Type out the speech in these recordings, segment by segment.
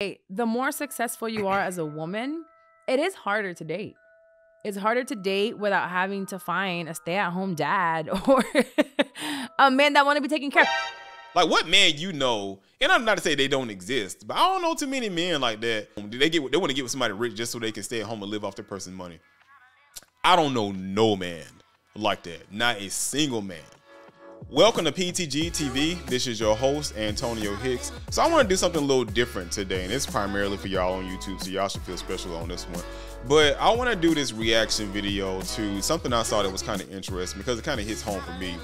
the more successful you are as a woman, it is harder to date. It's harder to date without having to find a stay-at-home dad or a man that want to be taken care of. Like what man you know, and I'm not to say they don't exist, but I don't know too many men like that. They get they want to get with somebody rich just so they can stay at home and live off their person's money? I don't know no man like that. Not a single man. Welcome to PTG TV. This is your host, Antonio Hicks. So, I want to do something a little different today, and it's primarily for y'all on YouTube, so y'all should feel special on this one. But I want to do this reaction video to something I saw that was kind of interesting because it kind of hits home for me.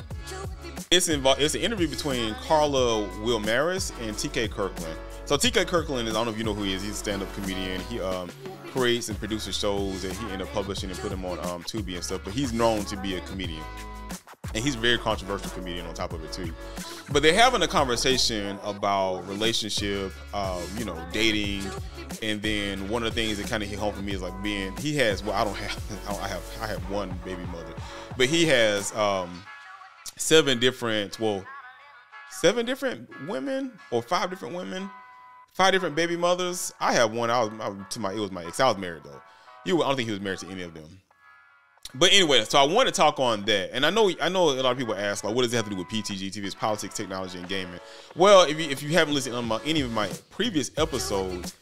It's involved. It's an interview between Karla Wilmaris and TK Kirkland. So TK Kirkland is I don't know if you know who he is. He's a stand-up comedian. He um, creates and produces shows and he ended up publishing and put them on um, Tubi and stuff. But he's known to be a comedian and he's a very controversial comedian on top of it too. But they're having a conversation about relationship, um, you know, dating, and then one of the things that kind of hit home for me is like being he has well I don't have I have I have one baby mother, but he has um, seven different well seven different women or five different women, five different baby mothers. I have one. I was, I was to my it was my ex. I was married though. You I don't think he was married to any of them. But anyway, so I want to talk on that, and I know I know a lot of people ask like, what does it have to do with PTG TV? It's politics, technology, and gaming. Well, if you, if you haven't listened to any of my previous episodes,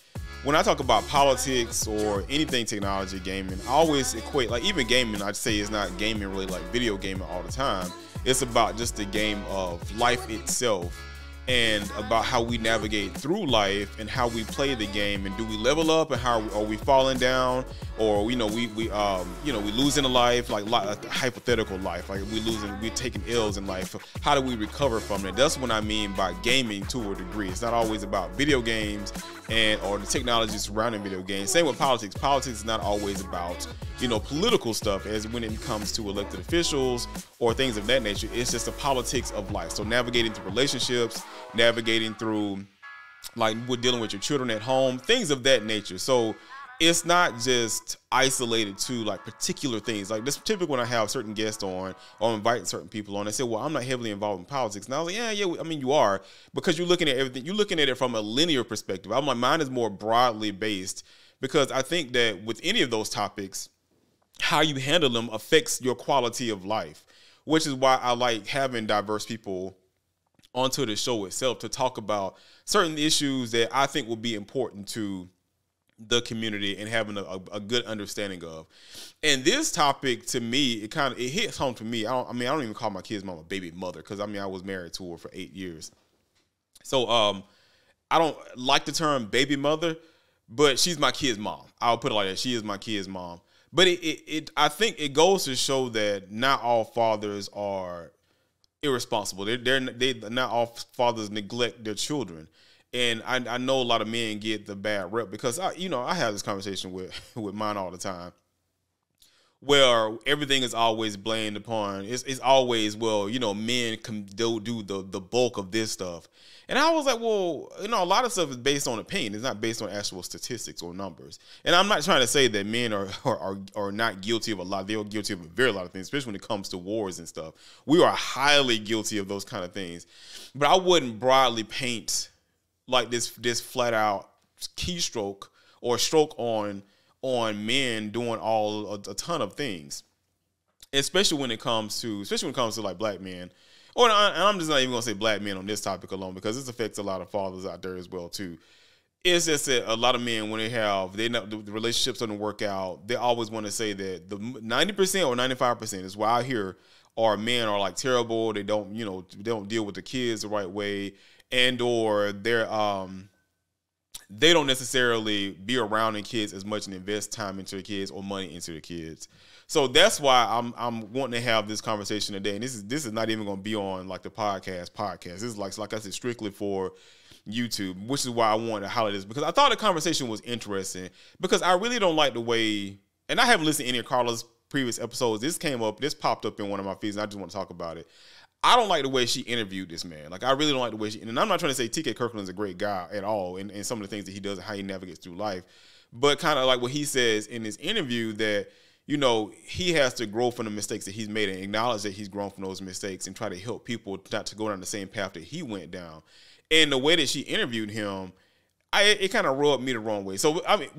when I talk about politics or anything technology, gaming, I always equate like even gaming. I'd say it's not gaming really like video gaming all the time. It's about just the game of life itself and about how we navigate through life and how we play the game and do we level up and how are we, falling down or you know we we um you know we losing a life like a hypothetical life like we losing we taking ills in life. How do we recover from it? That's what i mean by gaming to a degree. It's not always about video games and or the technology surrounding video games. Same with politics. Politics is not always about you know political stuff as when it comes to elected officials or things of that nature. It's just the politics of life. So navigating through relationships navigating through like we're dealing with your children at home, things of that nature. So it's not just isolated to like particular things. Like this typically when I have certain guests on or I'm inviting certain people on, they say, "Well, I'm not heavily involved in politics." And I was like, "Yeah, yeah. I mean, you are because you're looking at everything. You're looking at it from a linear perspective. I'm is more broadly based because I think that with any of those topics, how you handle them affects your quality of life. Which is why I like having diverse people onto the show itself to talk about certain issues that I think will be important to the community and having a, a, good understanding of. And this topic to me, it kind of it hits home to me. I, don't, I mean, I don't even call my kids mom a baby mother because I mean I was married to her for eight years. So um, I don't like the term baby mother, but she's my kid's mom. I'll put it like that. She is my kid's mom. But it, it, it I think it goes to show that not all fathers are irresponsible. They're, they're they not all fathers neglect their children, and I, I know a lot of men get the bad rep because I you know I have this conversation with with mine all the time, where everything is always blamed upon. It's, it's always well you know men can do do the the bulk of this stuff, and I was like, well, you know, a lot of stuff is based on opinion. It's not based on actual statistics or numbers. And I'm not trying to say that men are are, are, are not guilty of a lot. They are guilty of a very lot of things, especially when it comes to wars and stuff. We are highly guilty of those kind of things. But I wouldn't broadly paint like this this flat out keystroke or stroke on on men doing all a, a ton of things especially when it comes to especially when it comes to like black men or and I'm just not even gonna say black men on this topic alone because this affects a lot of fathers out there as well too. It's just that a lot of men when they have they know the relationships don't work out, they always want to say that the 90 percent or 95 percent is why I hear are men are like terrible. They don't you know they don't deal with the kids the right way, and or they're um they don't necessarily be around the kids as much and invest time into the kids or money into the kids. So that's why I'm I'm wanting to have this conversation today. And this is this is not even going to be on like the podcast podcast. This is like like I said strictly for YouTube, which is why I wanted to highlight this because I thought the conversation was interesting because I really don't like the way and I haven't listened to any of Karla's previous episodes. This came up, this popped up in one of my feeds, and I just want to talk about it. I don't like the way she interviewed this man. Like I really don't like the way she and I'm not trying to say TK Kirkland's a great guy at all and, and some of the things that he does and how he navigates through life. But kind of like what he says in this interview that you know, he has to grow from the mistakes that he's made and acknowledge that he's grown from those mistakes and try to help people not to go down the same path that he went down. And the way that she interviewed him, I it kind of rubbed me the wrong way. So I mean,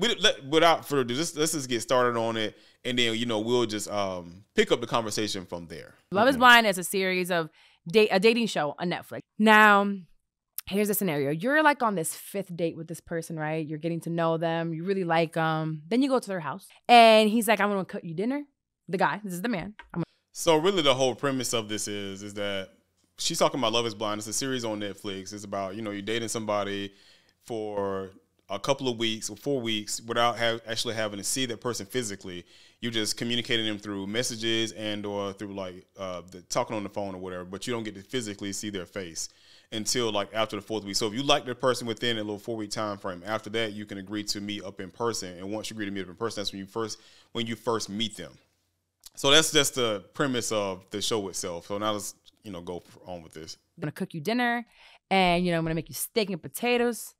without further ado, let's, let's just get started on it, and then you know we'll just um pick up the conversation from there. Love is Blind is a series of date a dating show on Netflix. Now, here's a scenario: you're like on this fifth date with this person, right? You're getting to know them, you really like them. Then you go to their house, and he's like, "I'm gonna cook you dinner." The guy, this is the man. I'm So really, the whole premise of this is is that she's talking about Love Is Blind. It's a series on Netflix. It's about you know you're dating somebody for a couple of weeks or four weeks without have, actually having to see that person physically. You're just communicating them through messages and or through like uh, the, talking on the phone or whatever, but you don't get to physically see their face until like after the fourth week. So if you like the person within a little four week time frame, after that you can agree to meet up in person. And once you agree to meet up in person, that's when you first when you first meet them. So that's just the premise of the show itself. So now let's you know go on with this. I'm gonna cook you dinner, and you know I'm gonna make you steak and potatoes,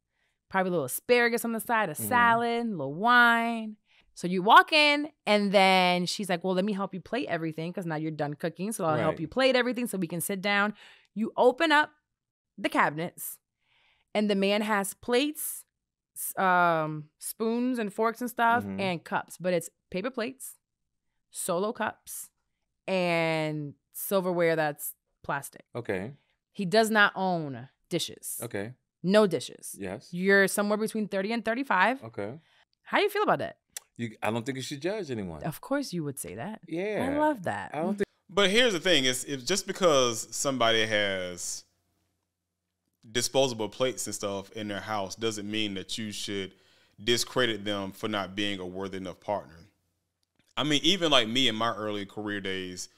probably a little asparagus on the side, a Mhm. salad, a little wine. So you walk in, and then she's like, "Well, let me help you plate everything because now you're done cooking. So I'll help you plate everything so we can sit down." You open up the cabinets, and the man has plates, um, spoons and forks and stuff, Mhm. and cups, but it's paper plates, solo cups, and silverware that's plastic. Okay. He does not own dishes. Okay. No dishes. Yes. You're somewhere between 30 and 35. Okay. How do you feel about that? You. I don't think you should judge anyone. Of course you would say that. Yeah. I love that. I don't think. But here's the thing: is if just because somebody has disposable plates and stuff in their house doesn't mean that you should discredit them for not being a worthy enough partner. I mean, even like me in my early career days,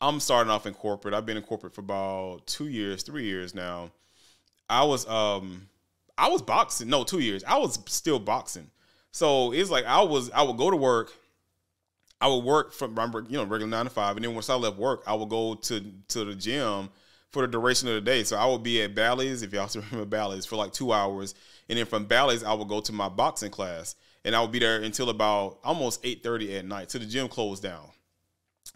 I'm starting off in corporate. I've been in corporate for about two years, three years now. I was um I was boxing. No, two years. I was still boxing. So it's like I was I would go to work. I would work from you know regular nine to five, and then once I left work, I would go to to the gym for the duration of the day. So I would be at Bally's, if y'all remember Bally's, for like two hours, and then from Bally's I would go to my boxing class, and I would be there until about almost eight thirty at night till the gym closed down.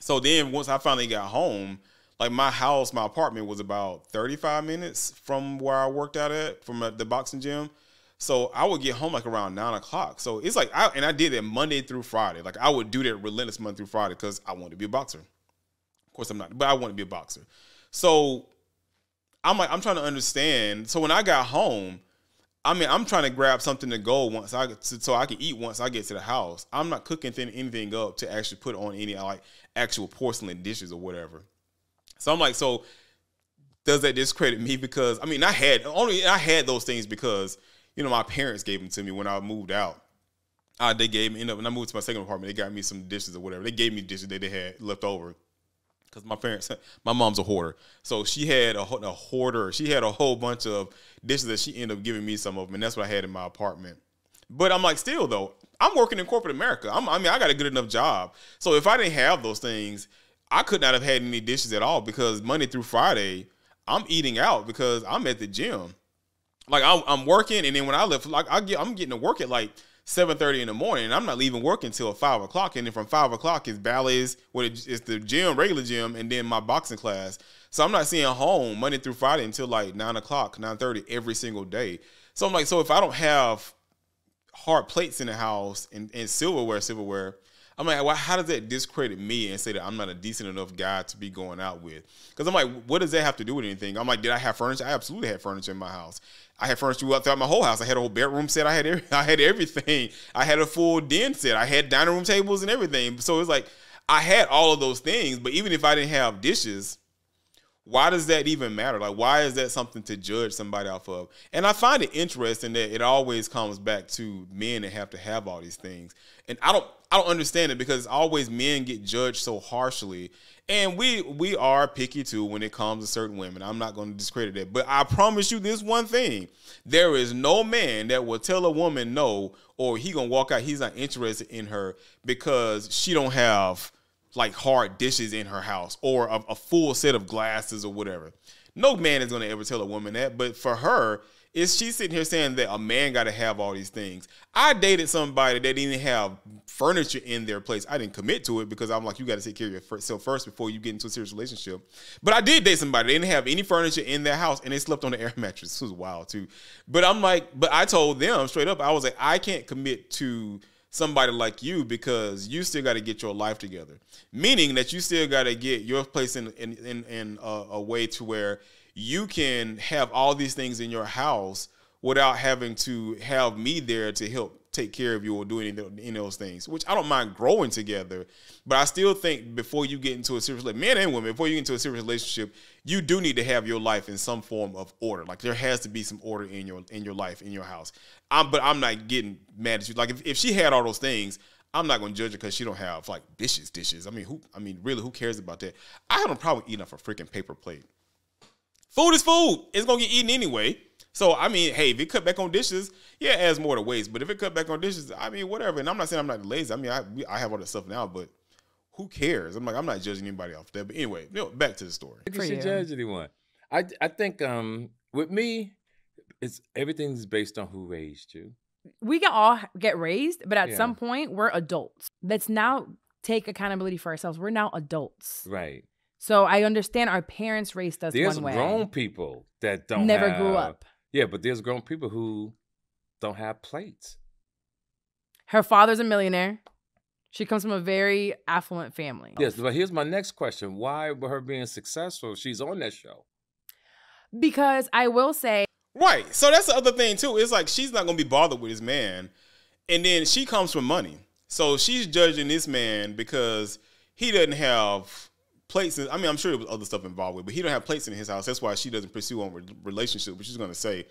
So then once I finally got home, like my house, my apartment was about 35 minutes from where I worked out at, from uh, the boxing gym. So I would get home like around nine o'clock. So it's like, I, and I did that Monday through Friday. Like I would do that relentless Monday through Friday because I wanted to be a boxer. Of course, I'm not, but I want to be a boxer. So I'm like, I'm trying to understand. So when I got home, I mean, I'm trying to grab something to go once I so I can eat once I get to the house. I'm not cooking thin- anything up to actually put on any like actual porcelain dishes or whatever. So I'm like, so does that discredit me? Because I mean, I had only I had those things because you know my parents gave them to me when I moved out. Uh, they gave me, you know, when I moved to my second apartment, they got me some dishes or whatever. They gave me dishes that they had left over because my parents, my mom's a hoarder, so she had a, a hoarder. She had a whole bunch of dishes that she ended up giving me some of them, and that's what I had in my apartment. But I'm like, still though, I'm working in corporate America. I'm, I mean, I got a good enough job, so if I didn't have those things, I could not have had any dishes at all because Monday through Friday, I'm eating out because I'm at the gym. Like I'm, I'm working, and then when I left, like I get, I'm getting to work at like seven thirty in the morning, and I'm not leaving work until five o'clock. And then from five o'clock is Bally's, what it- it's the gym, regular gym, and then my boxing class. So I'm not seeing home Monday through Friday until like nine o'clock, nine thirty every single day. So I'm like, so if I don't have hard plates in the house and, and silverware, silverware. I'm like, well, how does that discredit me and say that I'm not a decent enough guy to be going out with? Because I'm like, what does that have to do with anything? I'm like, did I have furniture? I absolutely had furniture in my house. I had furniture throughout my whole house. I had a whole bedroom set. I had every, I had everything. I had a full den set. I had dining room tables and everything. So it's like I had all of those things. But even if I didn't have dishes, why does that even matter? Like, why is that something to judge somebody off of? And I find it interesting that it always comes back to men that have to have all these things. And I don't, I don't understand it because always men get judged so harshly. And we, we are picky too when it comes to certain women. I'm not going to discredit that, but I promise you this one thing: there is no man that will tell a woman no, or he gonna walk out. He's not interested in her because she don't have like hard dishes in her house or a, a full set of glasses or whatever. No man is going to ever tell a woman that, but for her, is she sitting here saying that a man got to have all these things? I dated somebody that didn't have furniture in their place. I didn't commit to it because I'm like, you got to take care of yourself first before you get into a serious relationship. But I did date somebody. They didn't have any furniture in their house and they slept on the air mattress. This was wild too. But I'm like, but I told them straight up, I was like, I can't commit to somebody like you because you still got to get your life together. Meaning that you still got to get your place in in in, in a, a way to where you can have all these things in your house without having to have me there to help take care of you or do any, of those things, which I don't mind growing together. But I still think before you get into a serious man and women, before you get into a serious relationship, you do need to have your life in some form of order. Like there has to be some order in your in your life, in your house. I'm, but I'm not getting mad at you. Like if, if she had all those things, I'm not gonna judge her because she don't have like dishes, dishes. I mean, who? I mean, really, who cares about that? I have no problem eating off a freaking paper plate. Food is food. It's gonna get eaten anyway. So I mean, hey, if it cut back on dishes, yeah, it adds more to waste. But if it cut back on dishes, I mean, whatever. And I'm not saying I'm not lazy. I mean, I I have all that stuff now, but who cares? I'm like, I'm not judging anybody off that. But anyway, you know, back to the story. I think you should judge anyone. I I think um with me, it's everything's based on who raised you. We can all get raised, but at yeah. some point we're adults. Let's now take accountability for ourselves. We're now adults. Right. So I understand our parents raised us there's one way. grown people that don't never have, grew up. Yeah, but there's grown people who don't have plates. Her father's a millionaire. She comes from a very affluent family. Yes, but here's my next question: Why, with her being successful, she's on that show? Because I will say, right. So that's the other thing too. It's like she's not gonna be bothered with this man, and then she comes from money. So she's judging this man because he doesn't have plates. In, I mean, I'm sure there was other stuff involved with, but he don't have plates in his house. That's why she doesn't pursue on relationship, which she's gonna say.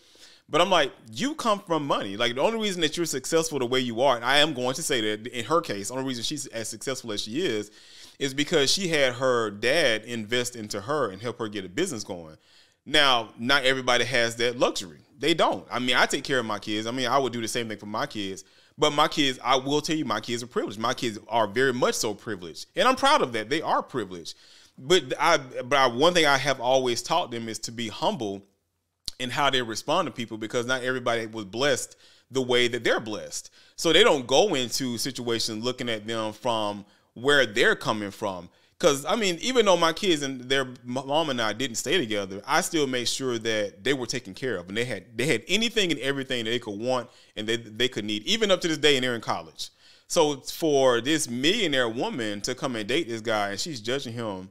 But I'm like, you come from money. Like the only reason that you're successful the way you are, and I am going to say that in her case, the only reason she's as successful as she is, is because she had her dad invest into her and help her get a business going. Now, not everybody has that luxury. They don't. I mean, I take care of my kids. I mean, I would do the same thing for my kids. But my kids, I will tell you, my kids are privileged. My kids are very much so privileged, and I'm proud of that. They are privileged. But I, but I, one thing I have always taught them is to be humble in how they respond to people because not everybody was blessed the way that they're blessed. So they don't go into situations looking at them from where they're coming from. Because I mean, even though my kids and their mom and I didn't stay together, I still made sure that they were taken care of, and they had they had anything and everything that they could want and they they could need, even up to this day, and they're in college. So for this millionaire woman to come and date this guy, and she's judging him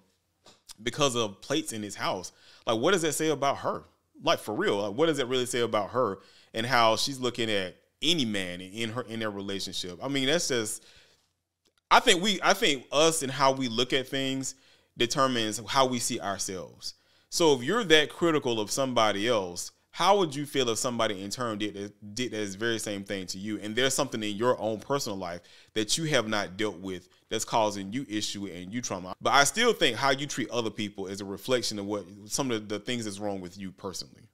because of plates in his house, like what does that say about her? Like for real, like what does that really say about her and how she's looking at any man in her in their relationship? I mean, that's just I think we I think us and how we look at things determines how we see ourselves. So if you're that critical of somebody else, how would you feel if somebody in turn did did this very same thing to you? And there's something in your own personal life that you have not dealt with that's causing you issue and you trauma. But i still think how you treat other people is a reflection of what some of the things that's wrong with you personally.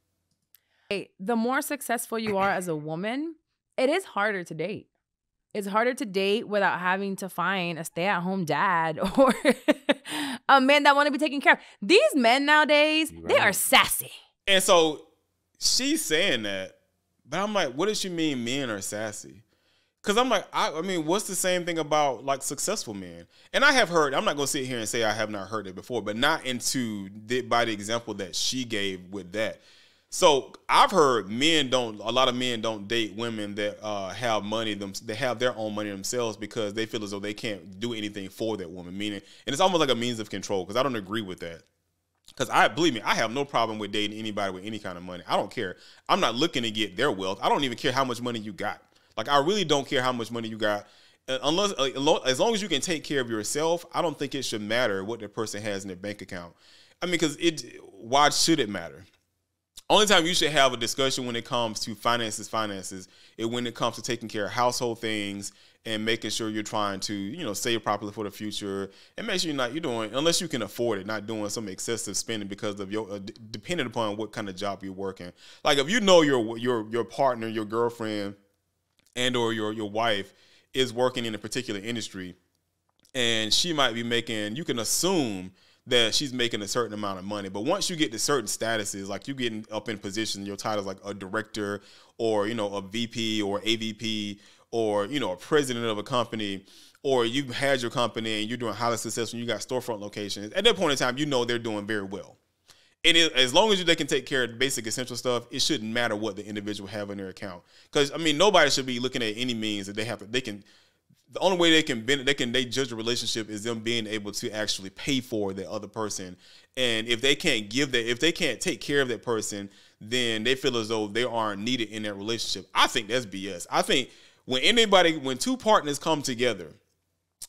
Hey, the more successful you are as a woman it is harder to date it's harder to date without having to find a stay-at-home dad or a man that want to be taken care of. These men nowadays, right. they are sassy. And so she's saying that, but I'm like, what does she mean men are sassy? Cause I'm like, I, I, mean, what's the same thing about like successful men? And I have heard, I'm not gonna sit here and say I have not heard it before, but not into the, by the example that she gave with that. So I've heard men don't a lot of men don't date women that uh, have money them they have their own money themselves because they feel as though they can't do anything for that woman. Meaning, and it's almost like a means of control because I don't agree with that. Because I believe me, I have no problem with dating anybody with any kind of money. I don't care. I'm not looking to get their wealth. I don't even care how much money you got. Like I really don't care how much money you got. Uh, unless as long as you can take care of yourself, I don't think it should matter what the person has in their bank account. I mean, because it why should it matter? Only time you should have a discussion when it comes to finances, finances, is when it comes to taking care of household things and making sure you're trying to, you know, save properly for the future and make sure you're not you're doing unless you can afford it, not doing some excessive spending because of your uh, d- depending upon what kind of job you're working. Like if you know your your your partner, your girlfriend, and or your your wife is working in a particular industry, and she might be making, you can assume that she's making a certain amount of money. But once you get to certain statuses, like you getting up in position, your title's like a director or, you know, a VP or AVP or, you know, a president of a company, or you've had your company and you're doing highly successful you got storefront locations, at that point in time, you know they're doing very well. And it, as long as they can take care of basic essential stuff, it shouldn't matter what the individual have in their account. Because I mean, nobody should be looking at any means that they have. They can the only way they can they can they judge a relationship is them being able to actually pay for the other person. And if they can't give that, if they can't take care of that person, then they feel as though they aren't needed in that relationship. I think that's BS. I think when anybody, when two partners come together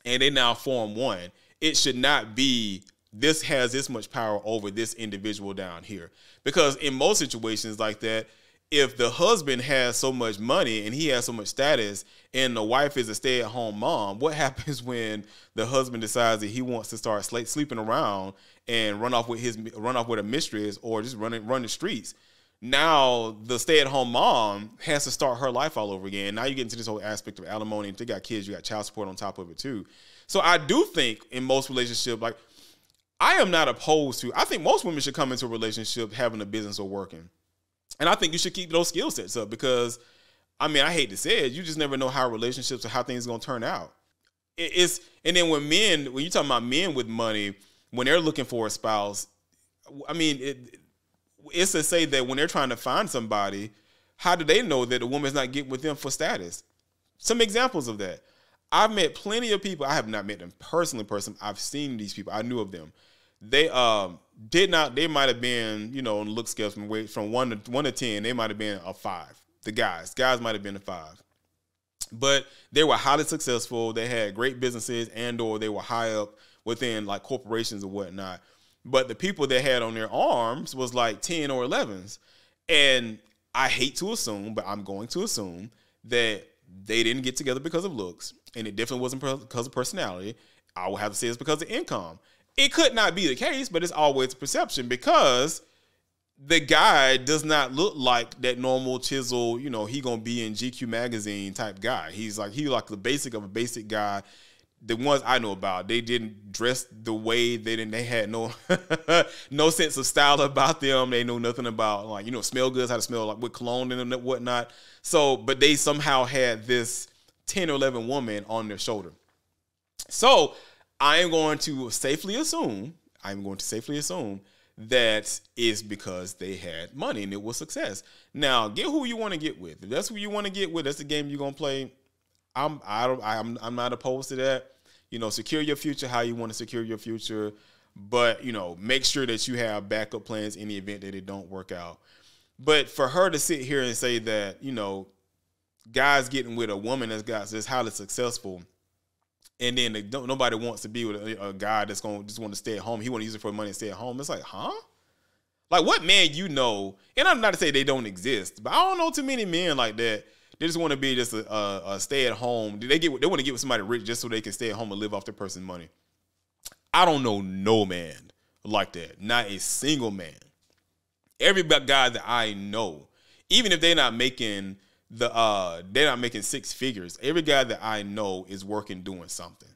and they now form one, it should not be this has this much power over this individual down here. Because in most situations like that, if the husband has so much money and he has so much status and the wife is a stay-at-home mom what happens when the husband decides that he wants to start sleeping around and run off with his run off with a mistress or just running run the streets? Now the stay-at-home mom has to start her life all over again. Now you get into this whole aspect of alimony. If they got kids you got child support on top of it too. So i do think in most relationships like i am not opposed to i think most women should come into a relationship having a business or working and I think you should keep those skill sets up because, I mean, I hate to say it, you just never know how relationships or how things are gonna turn out. It's and then when men, when you talk about men with money, when they're looking for a spouse, I mean, it, it's to say that when they're trying to find somebody, how do they know that a woman's not getting with them for status? Some examples of that. I've met plenty of people. I have not met them personally. Person, I've seen these people. I knew of them they um did not they might have been you know on look scales from weight from one to one to ten they might have been a five. The guys guys might have been a five. But they were highly successful. They had great businesses and or they were high up within like corporations or whatnot. But the people they had on their arms was like 10 or 11s and i hate to assume but i'm going to assume that they didn't get together because of looks. And it definitely wasn't because of personality. I will have to say it's because of income it could not be the case, but it's always perception because the guy does not look like that normal chisel, you know, he gonna be in GQ magazine type guy. He's like he like the basic of a basic guy. The ones I know about, they didn't dress the way they didn't. They had no no sense of style about them. They know nothing about like you know smell goods, how to smell like with cologne and whatnot. So, but they somehow had this ten or eleven woman on their shoulder. So I am going to safely assume, I'm going to safely assume that is because they had money and it was success. Now, get who you want to get with. If that's who you want to get with, that's the game you're gonna play. I'm I don't I'm I'm not opposed to that. You know, secure your future how you want to secure your future, but you know, make sure that you have backup plans in the event that it don't work out. But for her to sit here and say that, you know, guys getting with a woman that's got that's highly successful and then nobody wants to be with a, a guy that's going to just want to stay at home. He want to use it for money and stay at home. It's like, huh? Like what man you know? And I'm not to say they don't exist, but I don't know too many men like that. They just want to be just a, a, a stay at home. They get they want to get with somebody rich just so they can stay at home and live off the person's money. I don't know no man like that. Not a single man. Every guy that I know, even if they're not making the uh they're not making six figures. Every guy that I know is working doing something.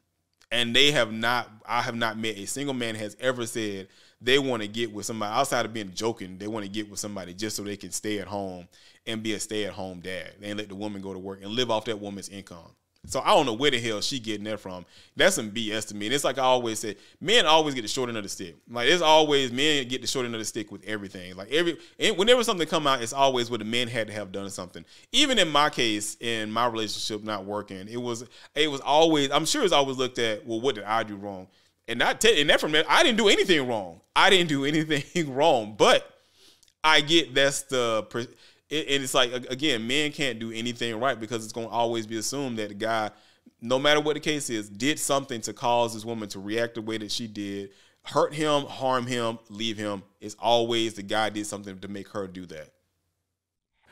And they have not I have not met a single man has ever said they want to get with somebody outside of being joking, they want to get with somebody just so they can stay at home and be a stay-at-home dad and let the woman go to work and live off that woman's income. So I don't know where the hell she getting that from. That's some BS to me. And it's like I always say, men always get the short end of the stick. Like it's always men get the short end of the stick with everything. Like every whenever something come out, it's always what the men had to have done something. Even in my case, in my relationship not working, it was it was always I'm sure it's always looked at. Well, what did I do wrong? And not t- and that from that I didn't do anything wrong. I didn't do anything wrong, but I get that's the it, and it's like again, men can't do anything right because it's going to always be assumed that the guy, no matter what the case is, did something to cause this woman to react the way that she did, hurt him, harm him, leave him. It's always the guy did something to make her do that.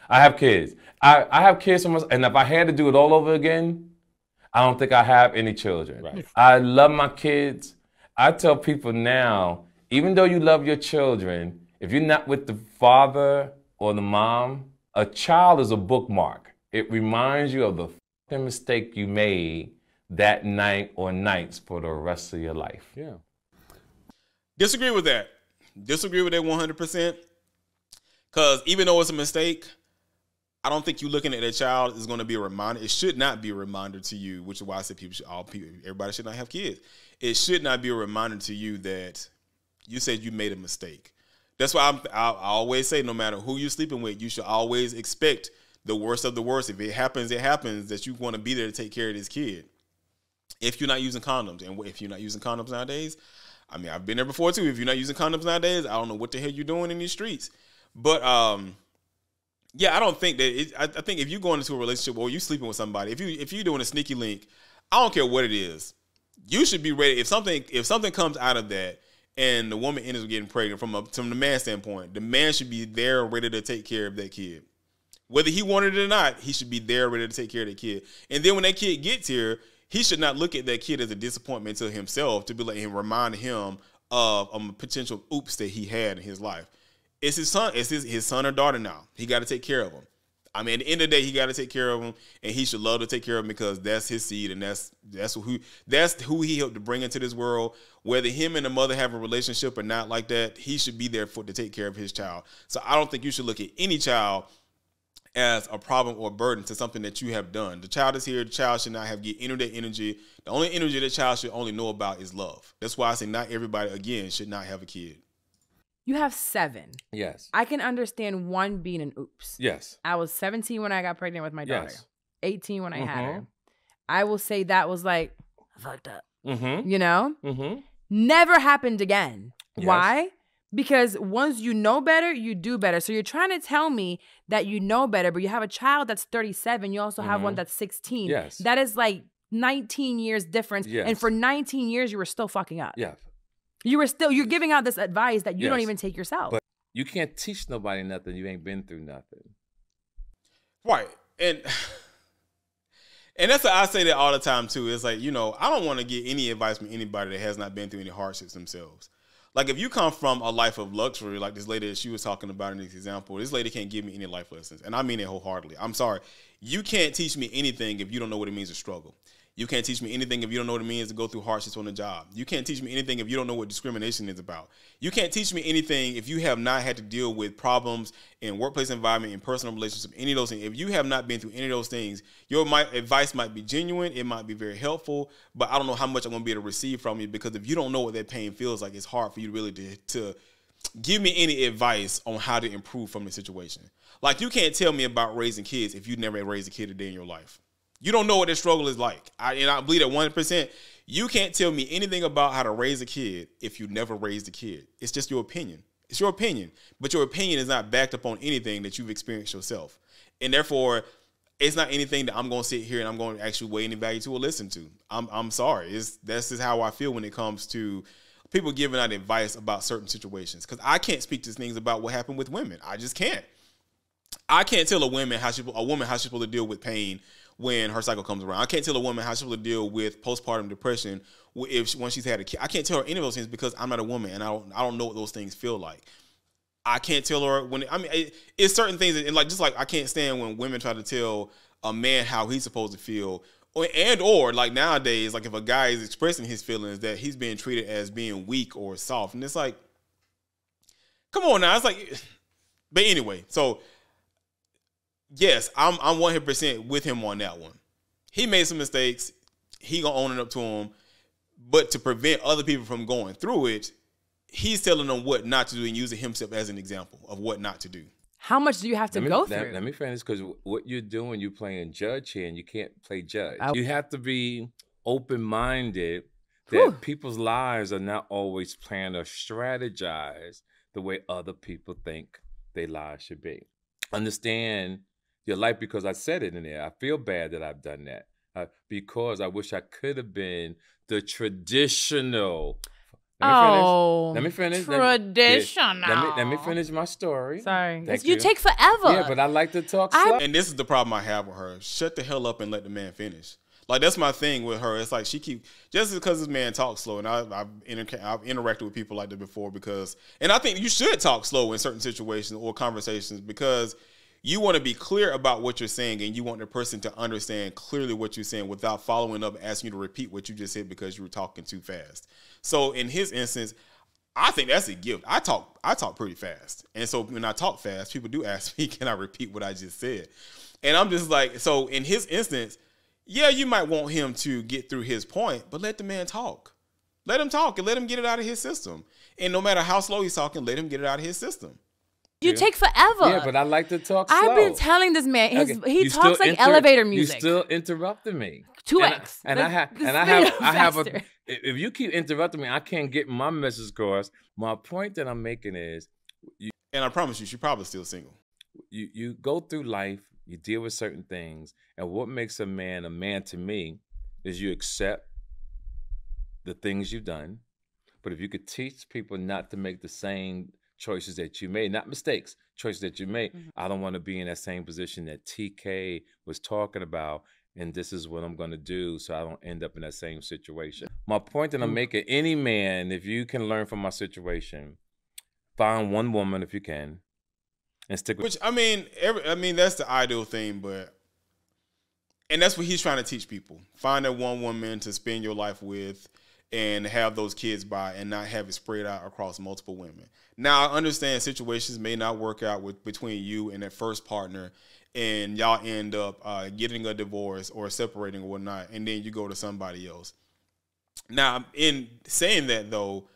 I have kids. I, I have kids, from, and if I had to do it all over again, I don't think I have any children. Right. I love my kids. I tell people now, even though you love your children, if you're not with the father or the mom, a child is a bookmark. It reminds you of the fucking mistake you made that night or nights for the rest of your life. Yeah. Disagree with that. Disagree with that 100%. Because even though it's a mistake, I don't think you looking at a child is going to be a reminder. It should not be a reminder to you, which is why I said people should all people, everybody should not have kids. It should not be a reminder to you that you said you made a mistake. That's why I'm, I, I always say, no matter who you're sleeping with, you should always expect the worst of the worst. If it happens, it happens. That you want to be there to take care of this kid. If you're not using condoms, and if you're not using condoms nowadays, I mean, I've been there before too. If you're not using condoms nowadays, I don't know what the hell you're doing in these streets. But um, yeah, I don't think that. It, I, I think if you're going into a relationship or you're sleeping with somebody, if you if you're doing a sneaky link, I don't care what it is, you should be ready. If something if something comes out of that and the woman ends up getting pregnant from a from the man standpoint, the man should be there ready to take care of that kid. Whether he wanted it or not, he should be there ready to take care of that kid. And then when that kid gets here, he should not look at that kid as a disappointment to himself to be like him remind him of a potential oops that he had in his life. It's his son. It's his, his son or daughter now. He got to take care of him. I mean, at the end of the day, he got to take care of him, and he should love to take care of him because that's his seed, and that's that's who that's who he helped to bring into this world. Whether him and the mother have a relationship or not like that, he should be there for to take care of his child. So I don't think you should look at any child as a problem or a burden to something that you have done. The child is here. The child should not have get any of that energy. The only energy the child should only know about is love. That's why I say not everybody again should not have a kid. You have seven. Yes. I can understand one being an oops. Yes. I was 17 when I got pregnant with my daughter. Yes. 18 when I had her. Mhm. I will say that was like fucked up. Mm-hmm. You know? Mm-hmm. Never happened again. Yes. Why? Because once you know better, you do better. So you're trying to tell me that you know better, but you have a child that's 37. You also have one Mhm. that's 16. Yes. That is like 19 years difference. And for 19 years, you were still fucking up. Yeah. You were still, you're giving out this advice that you don't even take yourself. But you can't teach nobody nothing. You ain't been through nothing. Right. And and that's what I say that all the time too. It's like, you know, I don't want to get any advice from anybody that has not been through any hardships themselves. Like if you come from a life of luxury, like this lady that she was talking about in this example, this lady can't give me any life lessons. And I mean it wholeheartedly. I'm sorry. You can't teach me anything if you don't know what it means to struggle. You can't teach me anything if you don't know what it means to go through hardships on the job. You can't teach me anything if you don't know what discrimination is about. You can't teach me anything if you have not had to deal with problems in workplace environment, in personal relationships, any of those things. If you have not been through any of those things, your advice might be genuine, it might be very helpful, but I don't know how much I'm going to be able to receive from you because if you don't know what that pain feels like, it's hard for you really to, to give me any advice on how to improve from the situation. Like you can't tell me about raising kids if you never raised a kid a day in your life. You don't know what that struggle is like. I, and I believe that one percent. You can't tell me anything about how to raise a kid if you never raised a kid. It's just your opinion. It's your opinion, but your opinion is not backed up on anything that you've experienced yourself, and therefore, it's not anything that I'm going to sit here and I'm going to actually weigh any value to or listen to. I'm I'm sorry. It's that's just how I feel when it comes to people giving out advice about certain situations because I can't speak to things about what happened with women. I just can't. I can't tell a woman how she a woman how she's supposed to deal with pain when her cycle comes around. I can't tell a woman how she's supposed to deal with postpartum depression if she, when she's had a kid. I can't tell her any of those things because I'm not a woman and I don't I don't know what those things feel like. I can't tell her when I mean it, it's certain things and like just like I can't stand when women try to tell a man how he's supposed to feel or and or like nowadays like if a guy is expressing his feelings that he's being treated as being weak or soft and it's like come on now it's like but anyway so yes, I'm I'm 100 percent with him on that one. He made some mistakes. He gonna own it up to him. But to prevent other people from going through it, he's telling them what not to do and using himself as an example of what not to do. How much do you have to me, go let- through? Let, me finish because what you're doing, you're playing judge here, and you can't play judge. I- you have to be open minded that Whew. people's lives are not always planned or strategized the way other people think their lives should be. Understand your life because I said it in there. I feel bad that I've done that uh, because I wish I could have been the traditional. Let me finish. oh, Let me finish. Let me- Traditional. Let me, let me finish my story. Sorry, Thank you, you. take forever. Yeah, but I like to talk I- slow. And this is the problem I have with her. Shut the hell up and let the man finish. Like that's my thing with her. It's like she keep just because this man talks slow, and I, I've inter- I've interacted with people like that before because, and I think you should talk slow in certain situations or conversations because you want to be clear about what you're saying and you want the person to understand clearly what you're saying without following up asking you to repeat what you just said because you were talking too fast. So in his instance, I think that's a gift. I talk I talk pretty fast. And so when I talk fast, people do ask me, can I repeat what I just said? And I'm just like, so in his instance, yeah, you might want him to get through his point, but let the man talk. Let him talk and let him get it out of his system. And no matter how slow he's talking, let him get it out of his system. You take forever. Yeah, but I like to talk slow. I've been telling this man, his, Okay, he you talks like inter- elevator music. You still interrupting me. Two And I- X. And, I have and I have I have a if you keep interrupting me, I can't get my message across. My point that I'm making is you, And I promise you, she's probably still single. you you go through life, you deal with certain things, and what makes a man a man to me is you accept the things you've done. But if you could teach people not to make the same choices that you made, not mistakes, choices that you made, Mhm. I don't want to be in that same position that TK was talking about. And this is what I'm going to do so I don't end up in that same situation. My point that I'm making any man, if you can learn from my situation, find one woman if you can and stick with Which I mean, every, I mean that's the ideal thing, but and that's what he's trying to teach people: find that one woman to spend your life with, and have those kids by, and not have it spread out across multiple women. Now, I understand situations may not work out with between you and that first partner, and y'all end up uh, getting a divorce or separating or whatnot, and then you go to somebody else. Now, in saying that though,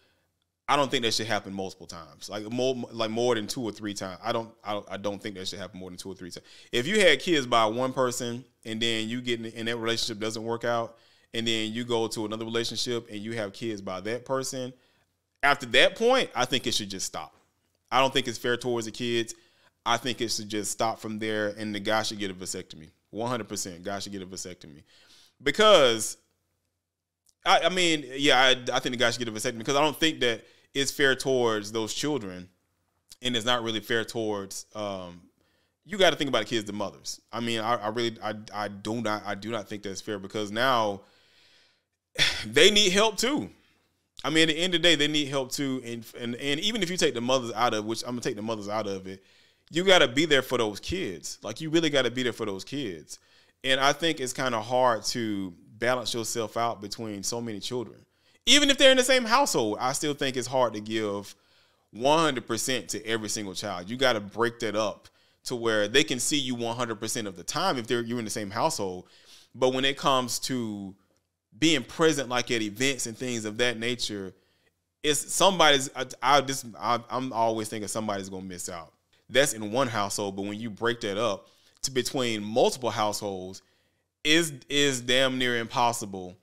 I don't think that should happen multiple times, like more like more than two or three times. I don't I, don't- I don't think that should happen more than two or three times. If you had kids by one person and then you get in, and that relationship doesn't work out, and then you go to another relationship and you have kids by that person, after that point, I think it should just stop. I don't think it's fair towards the kids. I think it should just stop from there, and the guy should get a vasectomy. One hundred percent, guy should get a vasectomy because I, I mean, yeah, I, I think the guy should get a vasectomy because I don't think that it's fair towards those children, and it's not really fair towards. Um, you got to think about the kids, the mothers. I mean, I, I really, I, I do not, I do not think that's fair because now they need help too. I mean, at the end of the day, they need help too, and and and even if you take the mothers out of, which I'm gonna take the mothers out of it, you got to be there for those kids. Like you really got to be there for those kids. And I think it's kind of hard to balance yourself out between so many children. Even if they're in the same household, I still think it's hard to give 100% to every single child. You got to break that up to where they can see you 100% of the time if they're you're in the same household. But when it comes to being present like at events and things of that nature, it's somebody's I, I just I, I'm always thinking somebody's going to miss out. That's in one household, but when you break that up to between multiple households is is damn near impossible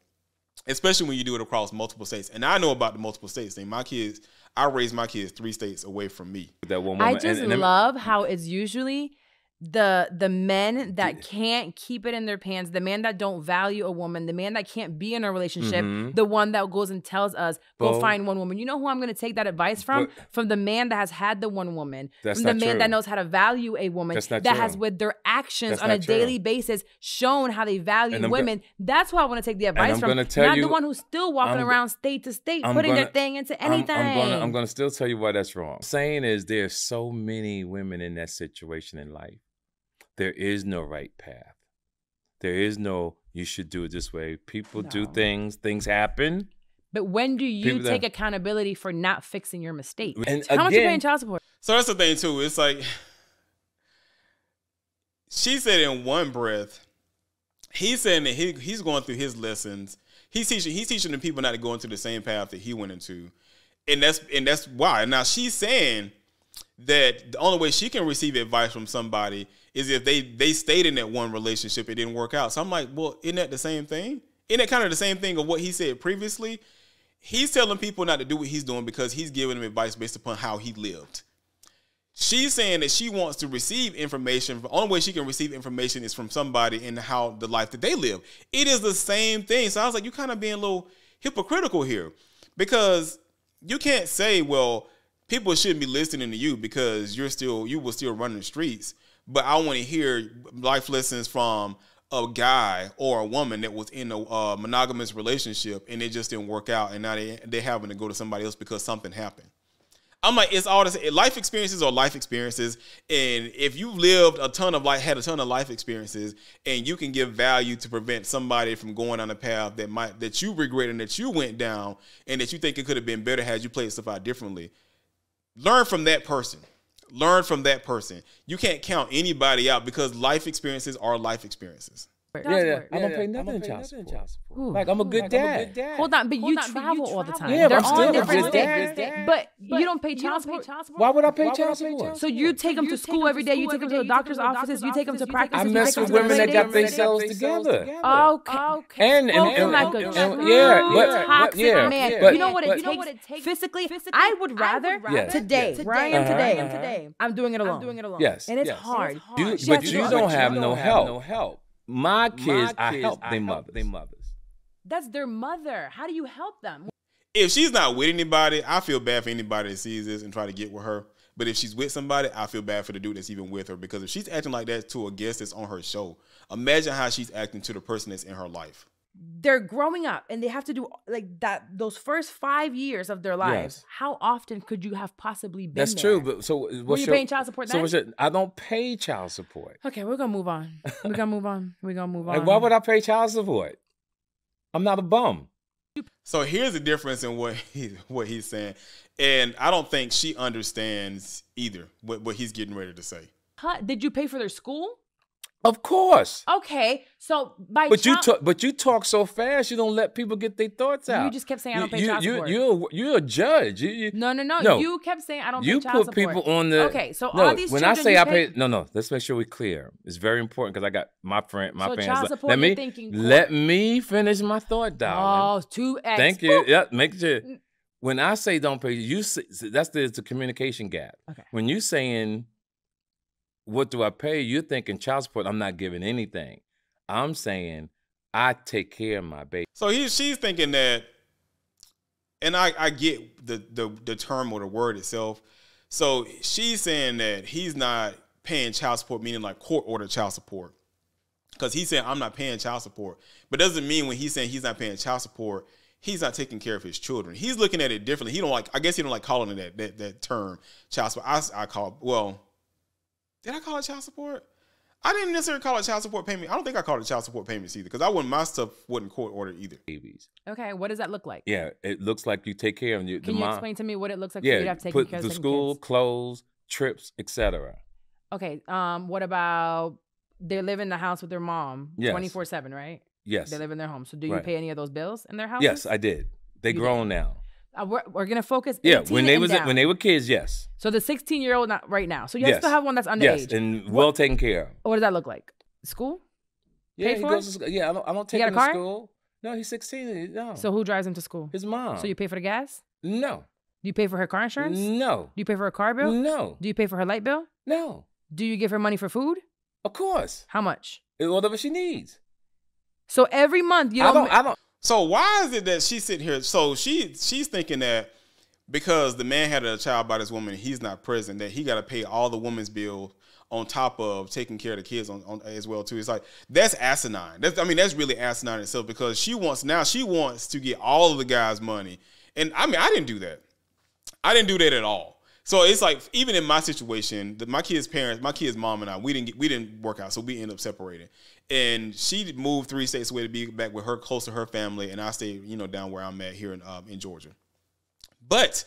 especially when you do it across multiple states. And I know about the multiple states thing. My kids, I raised my kids three states away from me. that one woman. I just and then- love how it's usually the the men that can't keep it in their pants, the man that don't value a woman, the man that can't be in a relationship, Mhm. the one that goes and tells us, go Bo- find one woman. You know who I'm gonna take that advice from? But- from the man that has had the one woman, That's from the man true. that knows how to value a woman, That's not that has with their actions That's on a true. daily basis shown how they value I'm go- women. That's who I want to take the advice I'm from. tell not you- the one who's still walking I'm around state to state, I'm putting their gonna- thing into I'm- anything. I'm, gonna I'm gonna still tell you why that's wrong. saying is there's so many women in that situation in life. There is no right path. There is no you should do it this way. People do things, things happen. But when do you People that- take accountability for not fixing your mistake? And How much you again- paying child support? So that's the thing too. It's like she said in one breath, he's saying that he he's going through his lessons. He's teaching he's teaching the people not to go into the same path that he went into. And that's and that's why. Now she's saying that the only way she can receive advice from somebody is if they they stayed in that one relationship it didn't work out. So I'm like, well, isn't that the same thing? Isn't that kind of the same thing of what he said previously? He's telling people not to do what he's doing because he's giving them advice based upon how he lived. She's saying that she wants to receive information. The only way she can receive information is from somebody and how the life that they live. It is the same thing. So I was like, you're kind of being a little hypocritical here because you can't say, well, people shouldn't be listening to you because you're still you will still run the streets. But I want to hear life lessons from a guy or a woman that was in a uh, monogamous relationship and it just didn't work out, and now they they having to go to somebody else because something happened. I'm like, it's all same. Life experiences are life experiences, and if you've lived a ton of like had a ton of life experiences, and you can give value to prevent somebody from going on a path that might that you regret and that you went down, and that you think it could have been better had you played stuff out differently. Learn from that person. Learn from that person. You can't count anybody out because life experiences are life experiences. Yeah, yeah. Work. I don't Yeah, pay yeah. I nothing in don't pay child nothing in support. child support. Ooh. Like I'm a good dad. Hold on, but you Hold on, but travel you all the time. Yeah, but They're I'm on still a different good dad. But But you don't pay you child don't pay support. Why would I pay Why child support? So you take them to school every day. You take them to the doctor's offices. You take them to practice. I you mess with women that got themselves together. Okay. okay. And- and- and- like a and- yeah, but- but- toxic yeah, man. but- you know what it takes? you know what it takes physically. I would rather Yes. today, Yes. where I am Uh-huh, today. uh-huh. Today, I'm doing it alone. I'm doing it alone. Yes. and it's hard. But you do it. don't have no don't have help. No help. My kids, I help I their help mothers. their mothers. That's their mother. How do you help them? If she's not with anybody, I feel bad for anybody that sees this and try to get with her. But if she's with somebody, I feel bad for the dude that's even with her because if she's acting like that to a guest that's on her show, imagine how she's acting to the person that's in her life. They're growing up and they have to do like that. Those first five years of their lives. Yes. How often could you have possibly been? That's there? true. But so what's you your, paying child support So then? what's your, I don't pay child support. Okay, we're gonna move on. We're gonna move on. We're gonna move on. Like, why would I pay child support? I'm not a bum. So here's the difference in what he what he's saying, and I don't think she understands either what, what he's getting ready to say. Huh? Did you pay for their school? Of course. Okay, so by But you talk, but you talk so fast, you don't let people get their thoughts out. You just kept saying I don't You- pay you, child you, support. You're, you're a judge. You, you, no, no, no, No. You kept saying I don't you pay child put support. people on the. Okay, so no, all these when I say I pay- pay, no, no. Let's make sure we're clear. It's very important because I got my friend, my So fans. child let- support, let me thinking let me finish my thought, darling. Oh, two X. Thank you. Yeah, make sure. When I say don't pay, you say, that's the, a communication gap. Okay. When you saying, what do I pay? You're thinking child support. I'm not giving anything. I'm saying I take care of my baby. So he she's thinking that, and I I get the the the term or the word itself. So she's saying that he's not paying child support, meaning like court order child support, because he's saying I'm not paying child support, but doesn't mean when he's saying he's not paying child support, he's not taking care of his children. He's looking at it differently. He don't like. I guess he don't like calling it that that, that term child support. I I call well. Did I call it child support? I didn't necessarily call it child support payment. I don't think I called it child support payments either, because I wouldn't my stuff wasn't court ordered either. babies. Okay, what does that look like? Yeah, it looks like you take care of you. Can the you mom- explain to me what it looks like for you to Yeah, have taken put care of the certain school, kids? clothes, trips, etc. Okay, um, what about they live in the house with their mom Yes. twenty four seven, right? Yes, They live in their home. So do you Right. pay any of those bills in their house? yes, I did. They You did. grown now. Uh, we're, we're gonna focus. Yeah, when they was down. when they were kids, yes, So the sixteen year old not right now. So you Yes. still have one that's underage. yes, and well taken care of. what does that look like? School. Yeah, he goes to school. Yeah, I don't, I don't take him to school. No, he's sixteen. No, So who drives him to school? his mom. So you pay for the gas? no, Do you pay for her car insurance? No. Do you pay for her car bill? no, Do you pay for her light bill? no. Do you give her money for food? Of course, How much? whatever she needs. So every month you I don't. don't. I don't. So why is it that she's sitting here? So she she's thinking that because the man had a child by this woman, he's not present, that he got to pay all the woman's bill on top of taking care of the kids on, on as well too. It's like that's asinine. That's I mean that's really asinine itself because she wants now she wants to get all of the guys' money, and I mean I didn't do that. I didn't do that at all. So it's like even in my situation, the, my kids' parents, my kids' mom and I, we didn't get, we didn't work out, so we end up separating. And she moved three states away to be back with her, close to her family, and I stayed, you know, down where I'm at here in um, in Georgia. But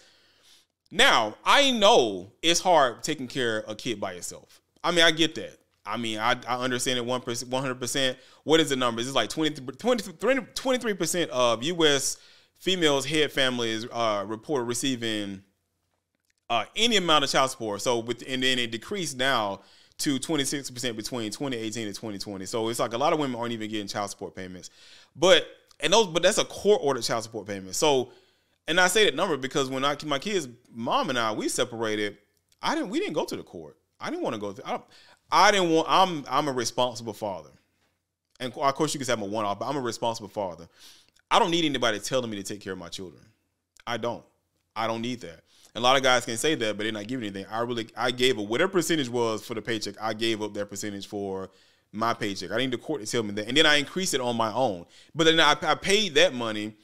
now I know it's hard taking care of a kid by yourself. I mean, I get that. I mean, I, I understand it 1%, 100%. What is the numbers? It's like 20, 23% of U.S. females head families uh, report receiving uh, any amount of child support. So, with, and then it decreased now to 26% between 2018 and 2020. So it's like a lot of women aren't even getting child support payments. But and those, but that's a court ordered child support payment. So, and I say that number because when I my kids' mom and I we separated, I didn't we didn't go to the court. I didn't want to go. Through, I, I didn't want. I'm I'm a responsible father, and of course you can I'm a one off, but I'm a responsible father. I don't need anybody telling me to take care of my children. I don't. I don't need that. And a lot of guys can say that, but they're not giving anything. I really, I gave up whatever percentage was for the paycheck. I gave up that percentage for my paycheck. I need the court to tell me that, and then I increased it on my own. But then I, I paid that money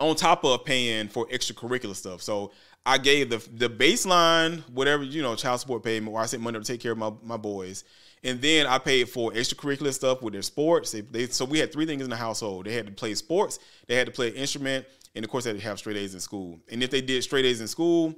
on top of paying for extracurricular stuff. So I gave the the baseline, whatever you know, child support payment, where I sent money to take care of my, my boys, and then I paid for extracurricular stuff with their sports. They, they, so we had three things in the household. They had to play sports, they had to play an instrument, and of course they have straight A's in school. And if they did straight A's in school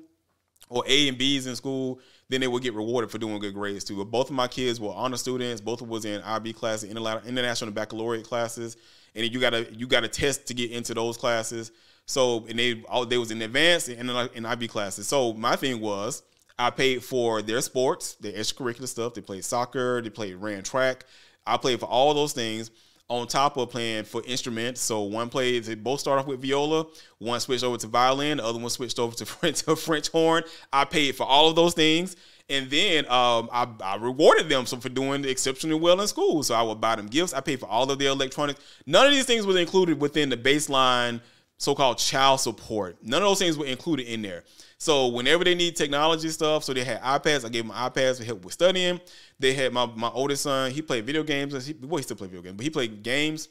or A and B's in school, then they would get rewarded for doing good grades too. But both of my kids were honor students. Both of was in IB classes, international baccalaureate classes, and you gotta you gotta test to get into those classes. So and they all they was in advanced and in IB classes. So my thing was I paid for their sports, their extracurricular stuff. They played soccer, they played ran track. I played for all those things on top of playing for instruments. So one played, they both start off with viola, one switched over to violin, the other one switched over to French, to French horn. I paid for all of those things. And then um, I, I, rewarded them so for doing exceptionally well in school. So I would buy them gifts. I paid for all of their electronics. None of these things was included within the baseline so-called child support. None of those things were included in there. So whenever they need technology stuff, so they had iPads. I gave them iPads to help with studying. They had my my oldest son. He played video games. He, well, he still played video games, but he played games.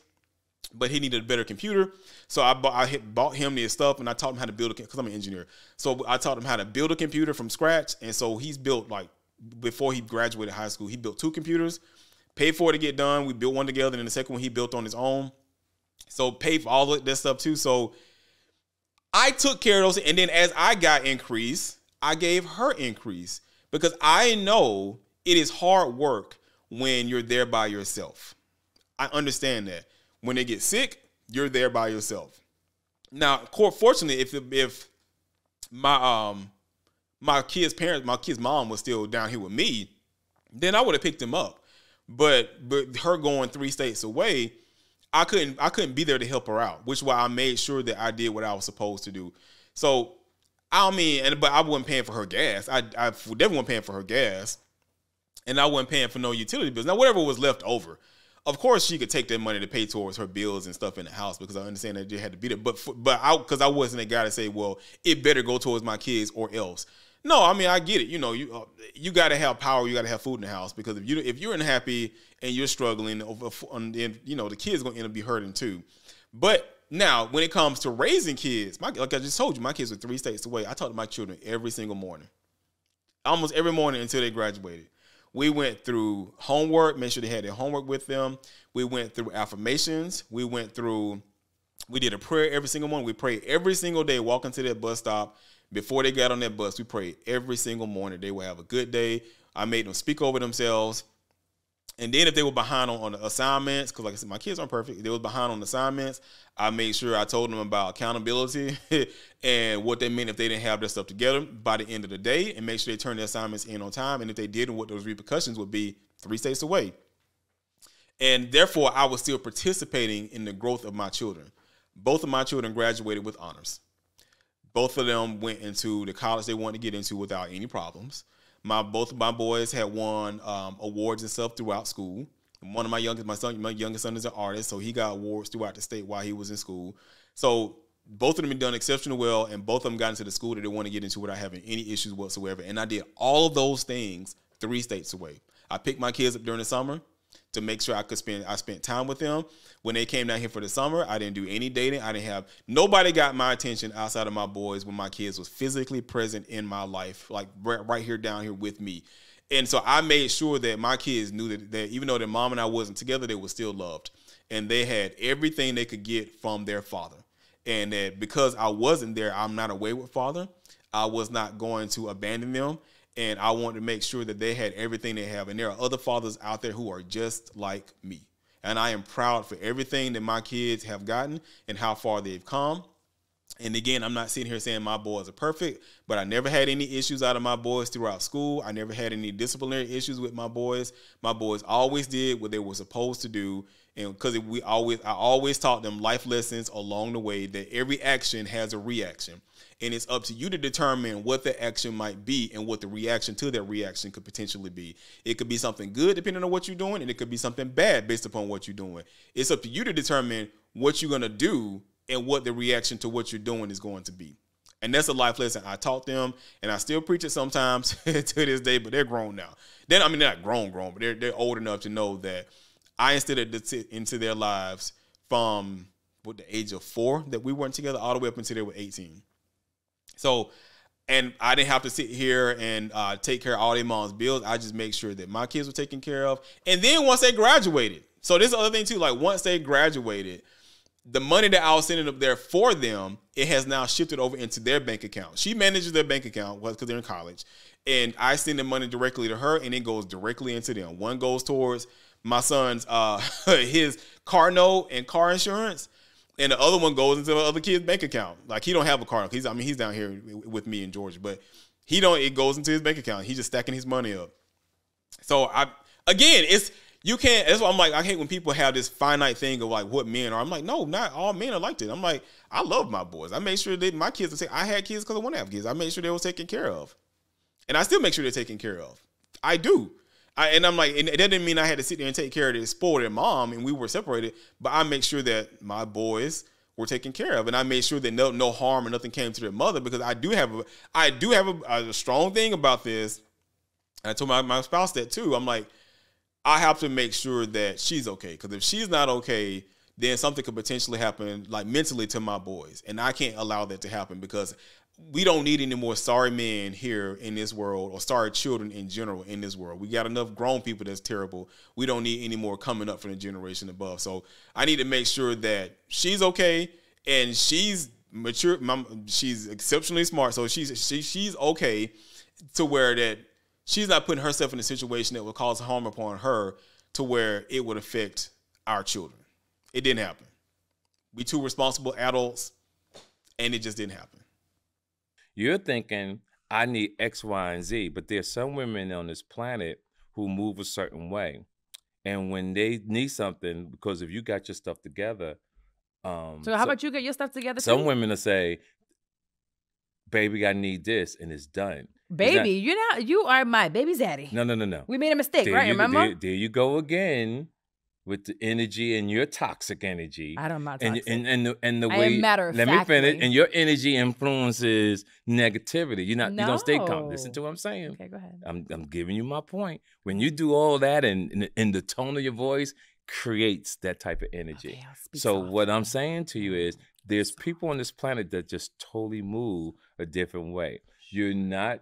But he needed a better computer, so I bought I bought him the stuff, and I taught him how to build a because I'm an engineer. So I taught him how to build a computer from scratch, and so he's built like before he graduated high school, he built two computers, paid for it to get done. We built one together, and the second one he built on his own. So paid for all of that stuff too. So I took care of those, and then as I got increase, I gave her increase because I know it is hard work when you're there by yourself. I understand that. When they get sick, you're there by yourself. Now, fortunately, if if my um my kid's parents, my kid's mom was still down here with me, then I would have picked him up. But but her going three states away, I couldn't I couldn't be there to help her out, which why I made sure that I did what I was supposed to do. So I mean, and but I wasn't paying for her gas. I I definitely wasn't paying for her gas, and I wasn't paying for no utility bills. Now whatever was left over, of course she could take that money to pay towards her bills and stuff in the house because I understand that they had to be there. But for, but I because I wasn't a guy to say, well, it better go towards my kids or else. No, I mean I get it. You know, you uh, you got to have power. You got to have food in the house because if you if you're unhappy and you're struggling, over, then you know the kids gonna end up be hurting too. But now, when it comes to raising kids, my like I just told you, my kids are three states away. I talk to my children every single morning, almost every morning until they graduated. We went through homework, made sure they had their homework with them. We went through affirmations. We went through, we did a prayer every single morning. We prayed every single day, walking to that bus stop before they got on that bus, we prayed every single morning they would have a good day. I made them speak over themselves. And then if they were behind on, on assignments, because like I said, my kids aren't perfect. If they were behind on assignments, I made sure I told them about accountability and what they meant if they didn't have their stuff together by the end of the day and make sure they turned their assignments in on time. And if they didn't, what those repercussions would be three states away. And therefore, I was still participating in the growth of my children. Both of my children graduated with honors. Both of them went into the college they wanted to get into without any problems. My both of my boys had won um, awards and stuff throughout school. One of my youngest, my son, my youngest son is an artist, so he got awards throughout the state while he was in school. So both of them had done exceptionally well, and both of them got into the school that they want to get into without having any issues whatsoever. And I did all of those things three states away. I picked my kids up during the summer to make sure I could spend I spent time with them. When they came down here for the summer, I didn't do any dating. I didn't have nobody got my attention outside of my boys when my kids was physically present in my life, like right, right here down here with me. And so I made sure that my kids knew that, that even though their mom and I wasn't together, they were still loved. And they had everything they could get from their father. And that because I wasn't there, I'm not a wayward father. I was not going to abandon them and I wanted to make sure that they had everything they have. And there are other fathers out there who are just like me. And I am proud for everything that my kids have gotten and how far they've come. And again, I'm not sitting here saying my boys are perfect, but I never had any issues out of my boys throughout school. I never had any disciplinary issues with my boys. My boys always did what they were supposed to do. And because we always, I always taught them life lessons along the way that every action has a reaction and it's up to you to determine what the action might be and what the reaction to that reaction could potentially be. It could be something good depending on what you're doing, and it could be something bad based upon what you're doing. It's up to you to determine what you're gonna do and what the reaction to what you're doing is going to be. And that's a life lesson I taught them, and I still preach it sometimes to this day. But they're grown now. Then I mean, they're not grown, grown, but they're they're old enough to know that I instilled it into their lives from what the age of four that we weren't together all the way up until they were 18. So and I didn't have to sit here and uh, take care of all their mom's bills. I just make sure that my kids were taken care of. And then once they graduated, so this other thing too, like once they graduated, the money that I was sending up there for them, it has now shifted over into their bank account. She manages their bank account because they're in college, and I send the money directly to her, and it goes directly into them. One goes towards my son's uh his car note and car insurance, and the other one goes into the other kid's bank account. Like he don't have a car. He's I mean he's down here with me in Georgia, but he don't. It goes into his bank account. He's just stacking his money up. So I again, it's you can't. That's why I'm like I hate when people have this finite thing of like what men are. I'm like no, not all men are like that. I'm like I love my boys. I made sure that my kids. Are I had kids because I want to have kids. I made sure they were taken care of, and I still make sure they're taken care of. I do. I, and I'm like, and it didn't mean I had to sit there and take care of this spoil their mom, and we were separated. But I make sure that my boys were taken care of, and I made sure that no no harm or nothing came to their mother because I do have a I do have a, a strong thing about this. I told my, my spouse that too. I'm like, I have to make sure that she's okay because if she's not okay, then something could potentially happen like mentally to my boys, and I can't allow that to happen because we don't need any more sorry men here in this world or sorry children in general in this world. We got enough grown people that's terrible. We don't need any more coming up from the generation above. So I need to make sure that she's okay and she's mature. She's exceptionally smart, so she's she, she's okay to where that she's not putting herself in a situation that would cause harm upon her to where it would affect our children. It didn't happen. We two responsible adults, and it just didn't happen. You're thinking, I need X, Y, and Z, but there's some women on this planet who move a certain way. And when they need something, because if you got your stuff together, um, so how so, about you get your stuff together? Some too? women will say, "Baby, I need this," and it's done. Baby, that, you know you are my baby's daddy. No, no, no, no. We made a mistake, there right? You, remember? There, there, you go again with the energy and your toxic energy. I don't know. And, and and the and the I way matter of let me finish. And your energy influences negativity. You're not no. you don't stay calm. Listen to what I'm saying. Okay, go ahead. I'm I'm giving you my point. When you do all that and in, in the tone of your voice creates that type of energy. Okay, so what I'm saying to you is there's people on this planet that just totally move a different way. You're not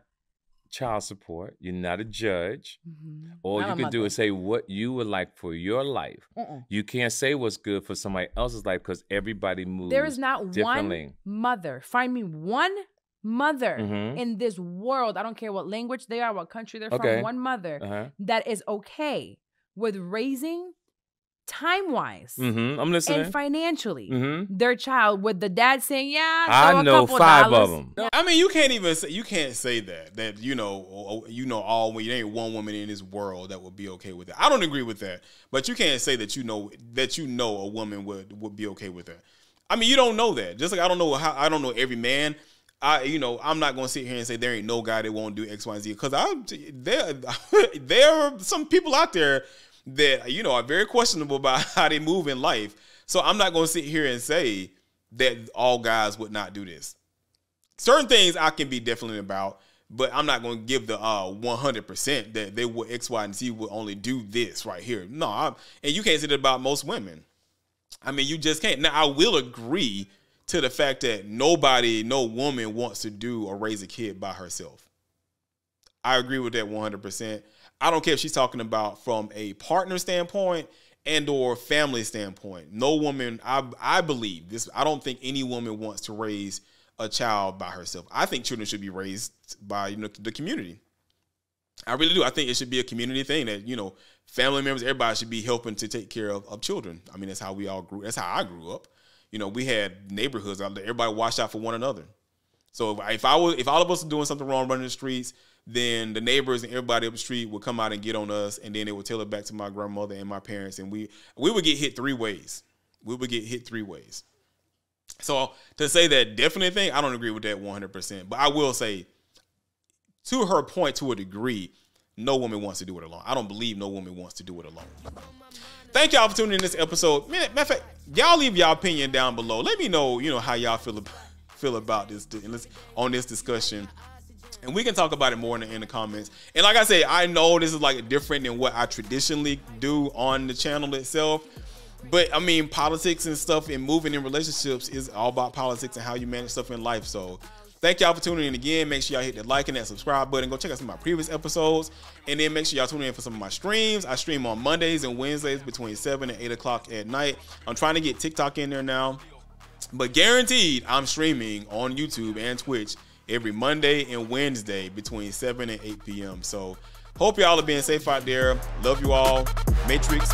child support. You're not a judge. Mm-hmm. All not you can do is say what you would like for your life. You can't say what's good for somebody else's life because everybody moves. There is not one mother. Find me one mother mm-hmm. in this world. I don't care what language they are, what country they're okay. from. One mother uh-huh. that is okay with raising time wise mm-hmm. I'm listening. and financially mm-hmm. their child with the dad saying yeah I know five dollars. of them I mean you can't even say you can't say that that you know you know all you ain't one woman in this world that would be okay with it I don't agree with that but you can't say that you know that you know a woman would would be okay with that I mean you don't know that just like I don't know how I don't know every man I, you know, I'm not gonna sit here and say there ain't no guy that won't do X, Y, and Z because I there there are some people out there that you know are very questionable about how they move in life. So I'm not going to sit here and say that all guys would not do this. Certain things I can be definitely about, but I'm not going to give the uh 100% that they would X, Y, and Z would only do this right here. No, I'm, and you can't say that about most women. I mean, you just can't. Now I will agree to the fact that nobody, no woman wants to do or raise a kid by herself. I agree with that 100%. I don't care if she's talking about from a partner standpoint and or family standpoint. No woman, I I believe this. I don't think any woman wants to raise a child by herself. I think children should be raised by you know the community. I really do. I think it should be a community thing that you know family members, everybody should be helping to take care of, of children. I mean, that's how we all grew. That's how I grew up. You know, we had neighborhoods out there. Everybody watched out for one another. So if I, if I was, if all of us are doing something wrong, running the streets, then the neighbors and everybody up the street would come out and get on us, and then they would tell it back to my grandmother and my parents, and we we would get hit three ways. We would get hit three ways. So to say that definite thing, I don't agree with that 100%. But I will say, to her point, to a degree, no woman wants to do it alone. I don't believe no woman wants to do it alone. Thank y'all for tuning in this episode. Matter of fact, y'all leave y'all opinion down below. Let me know, you know, how y'all feel feel about this on this discussion and we can talk about it more in the, in the comments. And like I say, I know this is like different than what I traditionally do on the channel itself. But I mean, politics and stuff and moving in relationships is all about politics and how you manage stuff in life. So Thank y'all for tuning in again. Make sure y'all hit the like and that subscribe button. Go check out some of my previous episodes. And then make sure y'all tune in for some of my streams. I stream on Mondays and Wednesdays between 7 and 8 o'clock at night. I'm trying to get TikTok in there now. But guaranteed, I'm streaming on YouTube and Twitch every Monday and Wednesday between 7 and 8 p.m. So hope y'all are being safe out there. Love you all. Matrix.